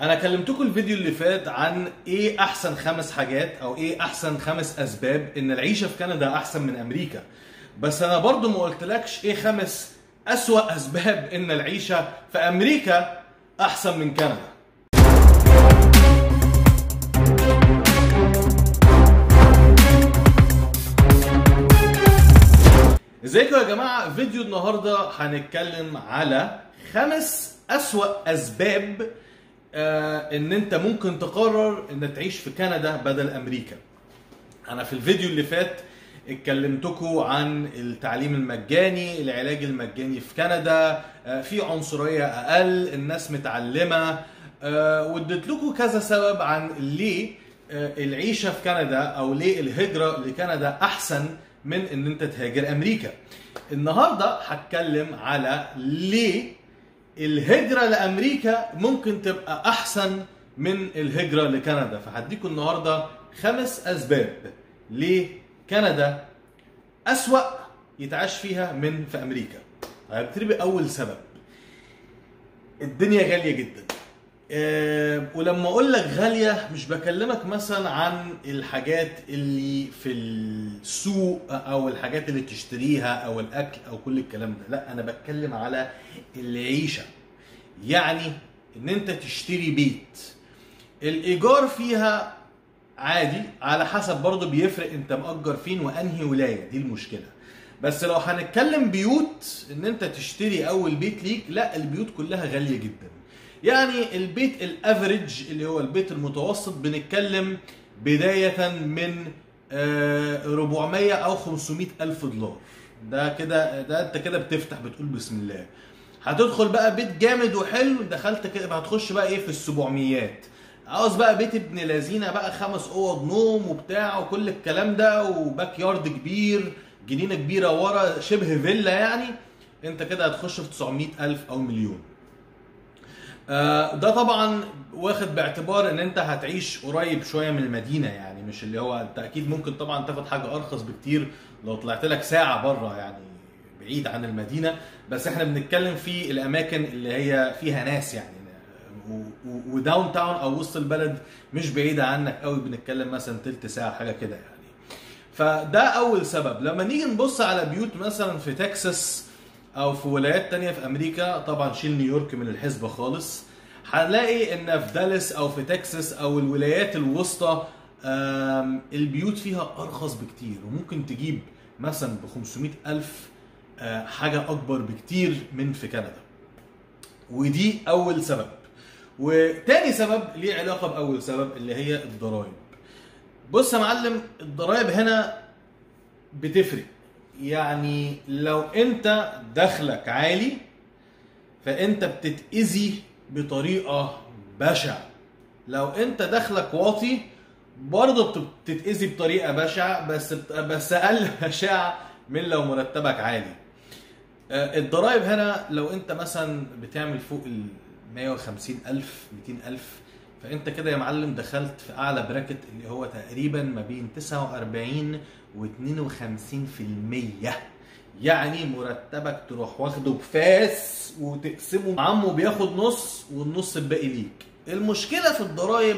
أنا كلمتكم الفيديو اللي فات عن إيه أحسن خمس حاجات أو إيه أحسن خمس أسباب إن العيشة في كندا أحسن من أمريكا. بس أنا برضو ما قلتلكش إيه خمس أسوأ أسباب إن العيشة في أمريكا أحسن من كندا. إزيكم يا جماعة؟ فيديو النهارده هنتكلم على خمس أسوأ أسباب إن أنت ممكن تقرر إنك تعيش في كندا بدل أمريكا. أنا في الفيديو اللي فات اتكلمتكم عن التعليم المجاني العلاج المجاني في كندا آه في عنصرية أقل الناس متعلمة آه واديت لكم كذا سبب عن ليه آه العيشة في كندا أو ليه الهجرة لكندا أحسن من إن أنت تهاجر أمريكا. النهارده هتكلم على ليه الهجرة لأمريكا ممكن تبقى أحسن من الهجرة لكندا. فهديكم النهاردة خمس أسباب ليه كندا أسوأ يتعاش فيها من في أمريكا. هبتدي بأول سبب. الدنيا غالية جدا. ولما أقول لك غالية مش بكلمك مثلا عن الحاجات اللي في السوق أو الحاجات اللي تشتريها أو الأكل أو كل الكلام ده. لا أنا بتكلم على العيشة. يعني إن أنت تشتري بيت. الإيجار فيها عادي على حسب برضه بيفرق أنت مأجر فين وأنهي ولاية. دي المشكلة. بس لو هنتكلم بيوت إن أنت تشتري أول بيت ليك لا البيوت كلها غالية جدا. يعني البيت الأفريج اللي هو البيت المتوسط بنتكلم بداية من 400 أو 500 ألف دولار. ده كده ده أنت كده بتفتح بتقول بسم الله. هتدخل بقى بيت جامد وحلو دخلت كده هتخش بقى إيه في السبعميات. عاوز بقى بيت ابن لذينة بقى خمس أوض نوم وبتاع وكل الكلام ده وباك يارد كبير جنينة كبيرة ورا شبه فيلا يعني. أنت كده هتخش في 900 ألف أو مليون. ده طبعا واخد باعتبار إن أنت هتعيش قريب شوية من المدينة يعني مش اللي هو أنت أكيد ممكن طبعا تاخد حاجة أرخص بكتير لو طلعت لك ساعة بره يعني بعيد عن المدينة. بس إحنا بنتكلم في الأماكن اللي هي فيها ناس يعني و downtown أو وسط البلد مش بعيدة عنك قوي بنتكلم مثلا تلت ساعة حاجة كده يعني. فده أول سبب. لما نيجي نبص على بيوت مثلا في تكساس أو في ولايات تانية في أمريكا طبعا شيل نيويورك من الحسبة خالص. هنلاقي إن في دالاس أو في تكساس أو الولايات الوسطى البيوت فيها أرخص بكتير. وممكن تجيب مثلا ب 500 الف حاجة أكبر بكتير من في كندا. ودي أول سبب. وتاني سبب ليه علاقة بأول سبب اللي هي الضرايب. بص يا معلم الضرايب هنا بتفرق. يعني لو انت دخلك عالي فانت بتتأذي بطريقة بشعة. لو انت دخلك واطي برضه بتتأذي بطريقة بشعة بس بس أقل بشاعة من لو مرتبك عالي. الضرايب هنا لو انت مثلا بتعمل فوق ال 150 ألف 200 ألف فأنت كده يا معلم دخلت في أعلى براكت اللي هو تقريبا ما بين 49 و52% يعني مرتبك تروح واخده بفاس وتقسمه. عمه بياخد نص والنص الباقي ليك. المشكلة في الضرايب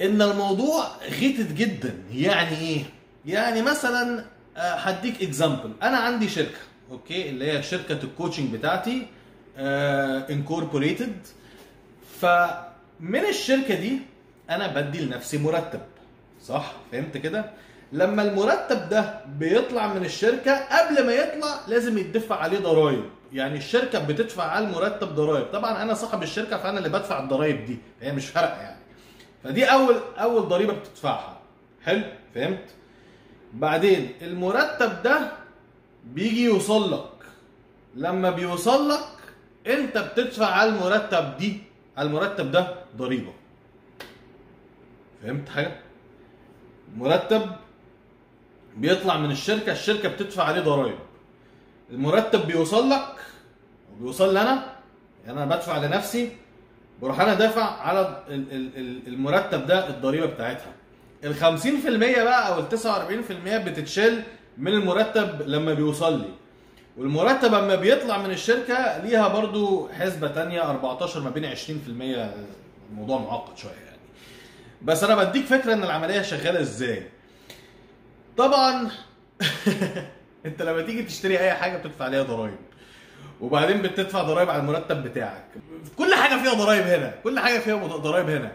إن الموضوع غتت جدا. يعني إيه؟ يعني مثلا هديك example أنا عندي شركة okay؟ اللي هي شركة ال coaching بتاعتي incorporated فمن الشركة دي أنا بدي لنفسي مرتب. صح؟ فهمت كده؟ لما المرتب ده بيطلع من الشركة قبل ما يطلع لازم يدفع عليه ضرائب يعني الشركة بتدفع على المرتب ضرائب طبعا أنا صاحب الشركة فأنا اللي بدفع الضرائب دي. هي مش فارقة يعني. فدي أول أول ضريبة بتدفعها. حلو؟ فهمت؟ بعدين المرتب ده بيجي يوصل لك. لما بيوصل لك أنت بتدفع على المرتب دي. على المرتب ده ضريبة. فهمت حاجة؟ مرتب بيطلع من الشركة الشركة بتدفع عليه ضرائب المرتب بيوصل لك وبيوصل لي أنا يعني أنا بدفع لنفسي بروح أنا دافع على المرتب ده الضريبة بتاعتها. ال 50% بقى أو ال 49% بتتشال من المرتب لما بيوصل لي. والمرتب اما بيطلع من الشركة ليها برضو حسبة تانية 14 ما بين 20% الموضوع معقد شوية يعني. بس أنا بديك فكرة إن العملية شغالة إزاي. طبعا أنت لما تيجي تشتري أي حاجة بتدفع عليها ضرائب وبعدين بتدفع ضرائب على المرتب بتاعك. كل حاجة فيها ضرائب هنا. كل حاجة فيها ضرائب هنا.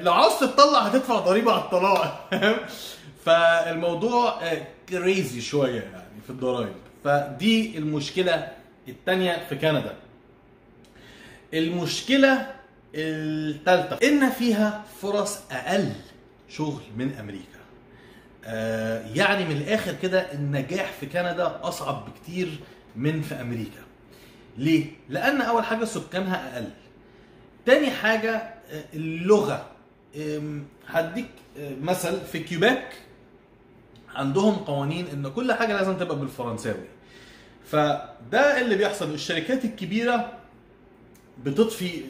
لو عاوز تطلع هتدفع ضريبة على الطلاق. فالموضوع كريزي شوية يعني في الضرائب فدي المشكلة الثانية في كندا. المشكلة الثالثه إن فيها فرص أقل شغل من أمريكا. آه يعني من الآخر كده النجاح في كندا أصعب بكتير من في أمريكا. ليه؟ لأن أول حاجة سكانها أقل. تاني حاجة اللغة. هديك مثل في كيوباك عندهم قوانين إن كل حاجة لازم تبقى بالفرنساوي. فده اللي بيحصل. الشركات الكبيرة بتطفي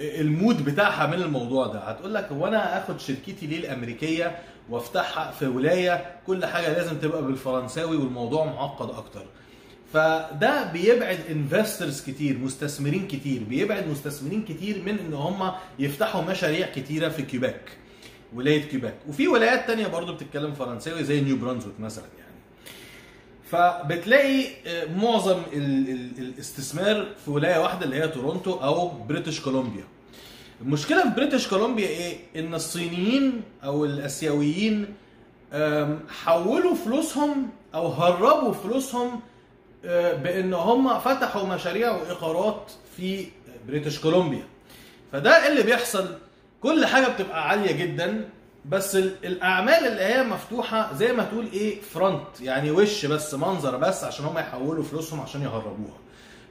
ال mood بتاعها من الموضوع ده. هتقول لك هو أنا آخد شركتي ليه الأمريكية وافتحها في ولاية كل حاجة لازم تبقى بالفرنساوي والموضوع معقد أكتر. فده بيبعد investors كتير مستثمرين كتير. بيبعد مستثمرين كتير من إن هم يفتحوا مشاريع كتيرة في كيوباك ولاية كيوباك وفي ولايات تانية برضو بتتكلم فرنساوي زي نيو برانزويك مثلا يعني. فبتلاقي معظم الاستثمار في ولاية واحدة اللي هي تورونتو أو بريتش كولومبيا. المشكلة في بريتش كولومبيا إيه؟ إن الصينيين أو الآسيويين حولوا فلوسهم أو هربوا فلوسهم بإن هم فتحوا مشاريع وعقارات في بريتش كولومبيا. فده اللي بيحصل. كل حاجة بتبقى عالية جدا بس الأعمال اللي هي مفتوحة زي ما تقول إيه front يعني وش بس منظر بس عشان هم يحولوا فلوسهم عشان يهربوها.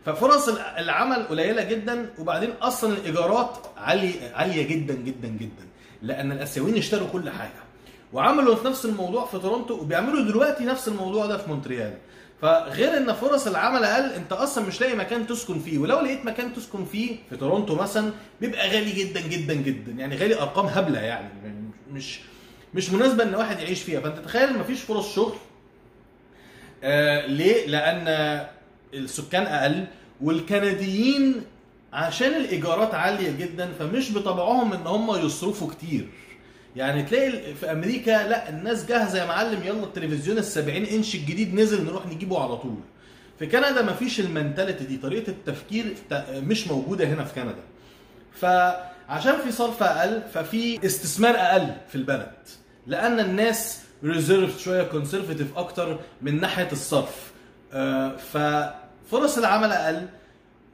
ففرص العمل قليلة جدا وبعدين أصلا الإيجارات عاليه عالية جدا جدا جدا لأن الآسيويين اشتروا كل حاجة. وعملوا نفس الموضوع في تورونتو وبيعملوا دلوقتي نفس الموضوع ده في مونتريال. فغير إن فرص العمل أقل أنت أصلا مش لاقي مكان تسكن فيه. ولو لقيت مكان تسكن فيه في تورونتو مثلا بيبقى غالي جدا جدا جدا. يعني غالي أرقام هبلة يعني مش مش مناسبة إن واحد يعيش فيها. فأنت تخيل مفيش فرص شغل آه ليه؟ لأن السكان أقل والكنديين عشان الإيجارات عالية جدا فمش بطبعهم إن هم يصرفوا كتير. يعني تلاقي في أمريكا لا الناس جاهزة يا معلم يلا التلفزيون ال 70 إنش الجديد نزل نروح نجيبه على طول. في كندا مفيش ال mentality دي طريقة التفكير مش موجودة هنا في كندا. فعشان في صرف أقل ففي استثمار أقل في البلد لأن الناس reserved شوية conservative أكتر من ناحية الصرف. ففرص العمل أقل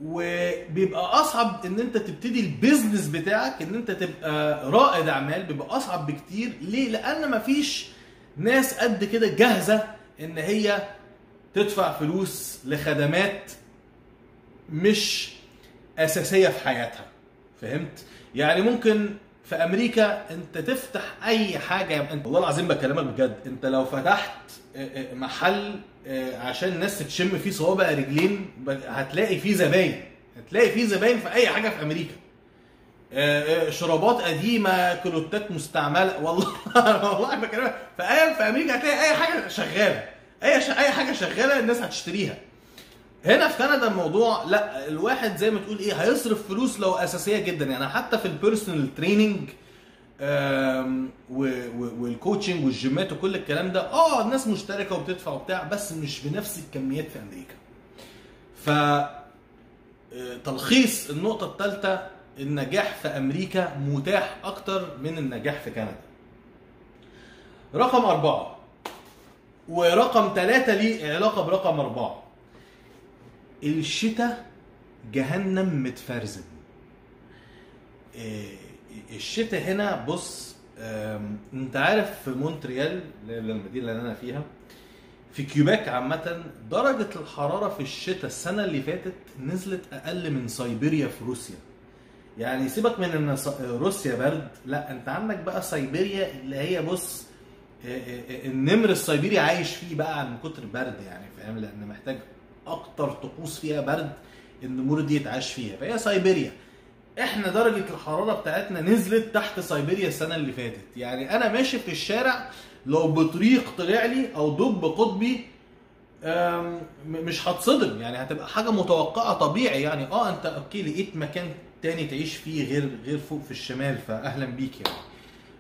وبيبقى أصعب إن أنت تبتدي البيزنس بتاعك إن أنت تبقى رائد أعمال بيبقى أصعب بكتير. ليه؟ لأن مفيش ناس قد كده جاهزة إن هي تدفع فلوس لخدمات مش أساسية في حياتها. فهمت؟ يعني ممكن في أمريكا أنت تفتح أي حاجة انت والله العظيم بكلمك بجد. أنت لو فتحت محل عشان الناس تشم فيه صوابع رجلين هتلاقي فيه زباين. هتلاقي فيه زباين في أي حاجة في أمريكا. شرابات قديمة كلوتات مستعملة. والله والله بكلمك. في في أمريكا هتلاقي أي حاجة شغالة. أي. أي حاجة شغالة الناس هتشتريها. هنا في كندا الموضوع لا الواحد زي ما تقول إيه هيصرف فلوس لو أساسية جدا يعني حتى في ال personal training والكوتشنج والجيمات وكل الكلام ده آه الناس مشتركة وبتدفع وبتاع بس مش بنفس الكميات في أمريكا ف تلخيص النقطة الثالثة النجاح في أمريكا متاح أكتر من النجاح في كندا. رقم أربعة ورقم ثلاثة ليه علاقة برقم أربعة. الشتاء جهنم متفرزن. الشتاء هنا بص انت عارف في مونتريال المدينة اللي أنا فيها في كيوباك عامة درجة الحرارة في الشتاء السنة اللي فاتت نزلت أقل من سيبيريا في روسيا. يعني سيبك من إن روسيا برد، لا أنت عندك بقى سيبيريا اللي هي بص النمر السيبيري عايش فيه بقى من كتر برد يعني فاهم؟ لأن محتاج أكتر طقوس فيها برد النمور دي بتعيش فيها، فهي سيبيريا. إحنا درجة الحرارة بتاعتنا نزلت تحت سيبيريا السنة اللي فاتت، يعني أنا ماشي في الشارع لو بطريق طلع لي أو دب قطبي مش هتصدم. يعني هتبقى حاجة متوقعة طبيعي. يعني آه أنت okay لقيت مكان تاني تعيش فيه غير غير فوق في الشمال فاهلا بيك يعني.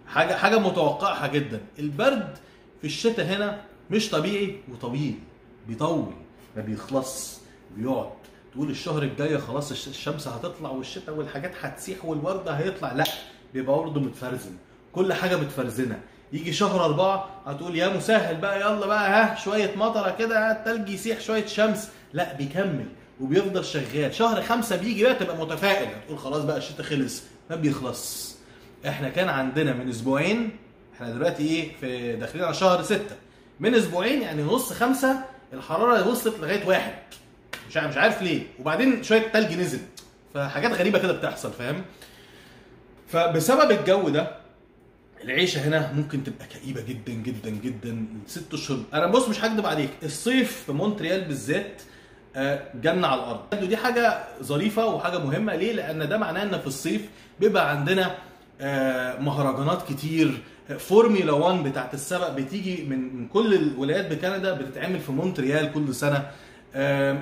حاجة حاجة متوقعها جدا. البرد في الشتاء هنا مش طبيعي وطويل بيطول. ما بيخلص بيقعد. تقول الشهر الجاي خلاص الش- الشمس هتطلع والشتاء والحاجات هتسيح والورد هيطلع. لا بيبقى برضه متفرزن. كل حاجة متفرزنة. يجي شهر أربعة هتقول يا مسهل بقى يلا بقى ها شوية مطرة كده التلج يسيح شوية شمس. لا بيكمل وبيفضل شغال. شهر خمسة بيجي بقى تبقى متفائل. هتقول خلاص بقى الشتاء خلص ما بيخلص. إحنا كان عندنا من أسبوعين إحنا دلوقتي إيه في داخلين على شهر ستة. من أسبوعين يعني نص خمسة الحرارة وصلت لغاية واحد. مش مش عارف ليه. وبعدين شوية تلج نزل. فحاجات غريبة كده بتحصل فاهم؟ فبسبب الجو ده العيشة هنا ممكن تبقى كئيبة جدا جدا جدا. ست أشهر. أنا بص مش هكدب عليك. الصيف في مونتريال بالذات آه، جنة على الأرض. ودي حاجة ظريفة وحاجة مهمة. ليه؟ لأن ده معناه إن في الصيف بيبقى عندنا آه، مهرجانات كتير. فورميلا 1 بتاعت السباق بتيجي من من كل الولايات بكندا بتتعمل في مونتريال كل سنة.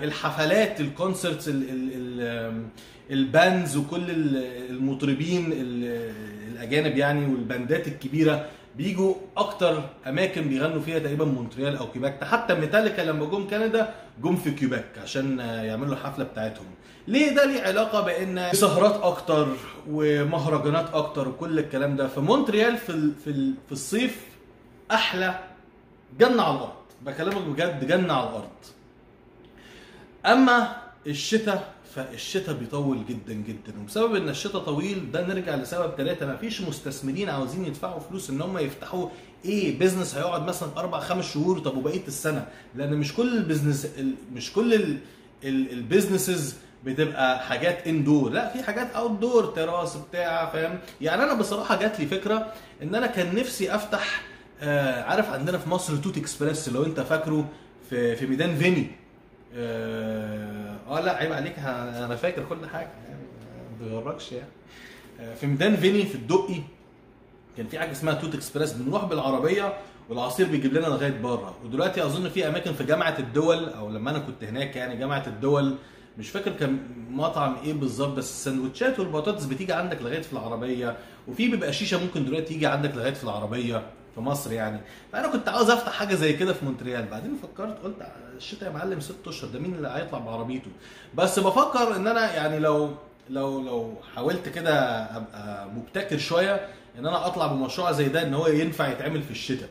الحفلات ال concerts ال- ال- ال- آم، ال bands وكل ال- المطربين ال- الأجانب يعني والباندات الكبيرة بيجوا أكتر أماكن بيغنوا فيها تقريبا مونتريال أو كيباك. حتى ميتاليكا لما جم كندا جم في كيباك عشان يعملوا الحفلة بتاعتهم. ليه ده ليه علاقة بإن سهرات أكتر ومهرجانات أكتر وكل الكلام ده؟ فمونتريال في ال- في ال- في الصيف أحلى. جنة على الأرض. بكلمك بجد جنة على الأرض. أما الشتاء فالشتاء بيطول جدا جدا. وبسبب إن الشتاء طويل ده نرجع لسبب ثلاثة ما فيش مستثمرين عاوزين يدفعوا فلوس إن هم يفتحوا أي business هيقعد مثلا أربع خمس شهور طب وبقية السنة. لأن مش كل ال business ال- مش كل ال- ال- businesses بتبقى حاجات indoor لا في حاجات outdoor تراس بتاع فاهم؟ يعني أنا بصراحة جات لي فكرة إن أنا كان نفسي أفتح آه عارف عندنا في مصر توت إكسبريس لو أنت فاكره في في ميدان فيني. آه آه، لا عيب عليك أنا فاكر كل حاجة. ما تغركش يعني. آه، في ميدان فيني في الدقي كان في حاجة اسمها توت إكسبريس بنروح بالعربية والعصير بيجيب لنا لغاية بره. ودلوقتي أظن في أماكن في جامعة الدول أو لما أنا كنت هناك يعني جامعة الدول مش فاكر كان مطعم إيه بالظبط بس السندوتشات والبطاطس بتيجي عندك لغاية في العربية وفي بيبقى شيشة ممكن دلوقتي يجي عندك لغاية في العربية. في مصر يعني. فأنا كنت عاوز أفتح حاجة زي كده في مونتريال. بعدين فكرت قلت الشتاء يا معلم ست أشهر ده مين اللي هيطلع بعربيته؟ بس بفكر إن أنا يعني لو لو لو حاولت كده أبقى مبتكر شوية إن أنا أطلع بمشروع زي ده إن هو ينفع يتعمل في الشتاء.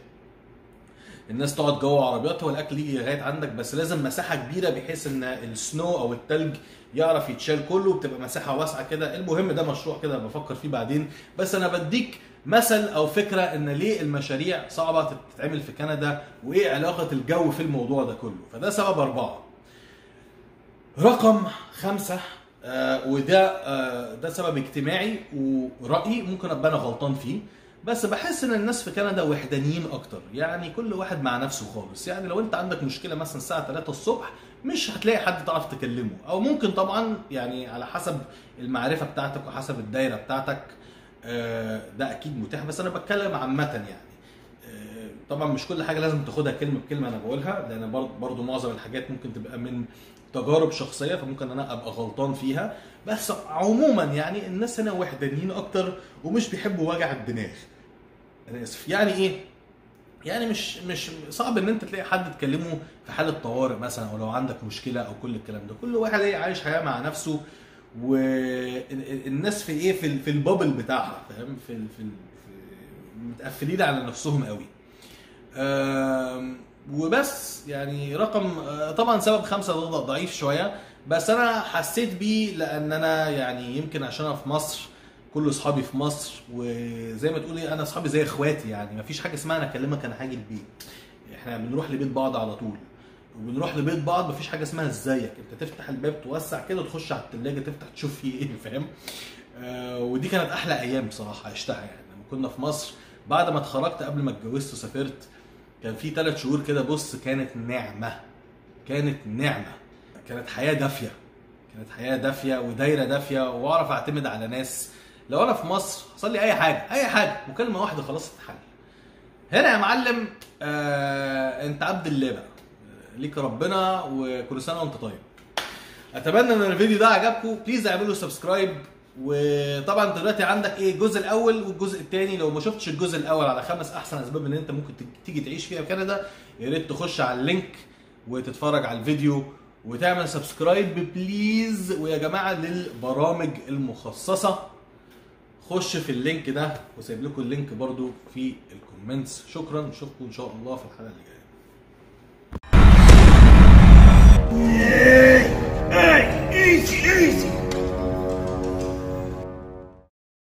الناس تقعد جوه عربياتها والأكل يجي لغاية عندك بس لازم مساحة كبيرة بحيث إن السنو أو التلج يعرف يتشال كله بتبقى مساحة واسعة كده. المهم ده مشروع كده بفكر فيه بعدين. بس أنا بديك مثل أو فكرة إن ليه المشاريع صعبة تتعمل في كندا؟ وإيه علاقة الجو في الموضوع ده كله؟ فده سبب أربعة. رقم خمسة آه وده آه ده سبب اجتماعي ورأيي ممكن أبقى أنا غلطان فيه بس بحس إن الناس في كندا وحدانيين أكتر. يعني كل واحد مع نفسه خالص. يعني لو أنت عندك مشكلة مثلا الساعة 3 الصبح مش هتلاقي حد تعرف تكلمه. أو ممكن طبعا يعني على حسب المعرفة بتاعتك وحسب الدايرة بتاعتك. ده أكيد متاح بس أنا بتكلم عامة يعني. آه، طبعا مش كل حاجة لازم تاخدها كلمة بكلمة أنا بقولها لأن برضه معظم الحاجات ممكن تبقى من تجارب شخصية فممكن أنا أبقى غلطان فيها. بس عموما يعني الناس هنا وحدانيين أكتر ومش بيحبوا وجع الدماغ. أنا آسف. يعني إيه؟ يعني مش مش صعب إن أنت تلاقي حد تكلمه في حالة طوارئ مثلا أو لو عندك مشكلة أو كل الكلام ده. كل واحد إيه عايش حياة مع نفسه. والناس في إيه في في البابل بتاعها فاهم؟ في في, متقفلين على نفسهم قوي. وبس يعني رقم آه، طبعا سبب خمسة ضعيف شوية بس أنا حسيت بيه لأن أنا يعني يمكن عشان أنا في مصر كل أصحابي في مصر وزي ما تقولي أنا أصحابي زي إخواتي يعني مفيش حاجة اسمها أنا أكلمك أنا هاجي البيت. إحنا بنروح لبيت بعض على طول. وبنروح لبيت بعض مفيش حاجة اسمها ازيك. انت تفتح الباب توسع كده وتخش على التلاجة تفتح تشوف فيه إيه فاهم؟ آه ودي كانت أحلى أيام بصراحة عشتها يعني. لما كنا في مصر بعد ما اتخرجت قبل ما اتجوزت وسافرت كان في ثلاث شهور كده بص كانت نعمة. كانت نعمة. كانت حياة دافية. كانت حياة دافية ودايرة دافية وأعرف أعتمد على ناس. لو أنا في مصر حصل لي أي حاجة أي حاجة. مكالمة واحدة خلاص تتحل هنا يا معلم آه أنت عبد الله بقى ليك ربنا وكل سنة وانت طيب. أتمنى إن الفيديو ده عجبكم. please اعملوا subscribe وطبعا دلوقتي عندك إيه؟ الجزء الأول والجزء الثاني لو ما شفتش الجزء الأول على خمس أحسن أسباب إن أنت ممكن تيجي تعيش فيها في كندا يا ريت تخش على ال link وتتفرج على الفيديو وتعمل subscribe please ويا جماعة للبرامج المخصصة. خش في ال link ده وسايب لكم ال link برضو في ال comments شكرا. نشوفكم إن شاء الله في الحلقة اللي جاية. Hey, easy, easy.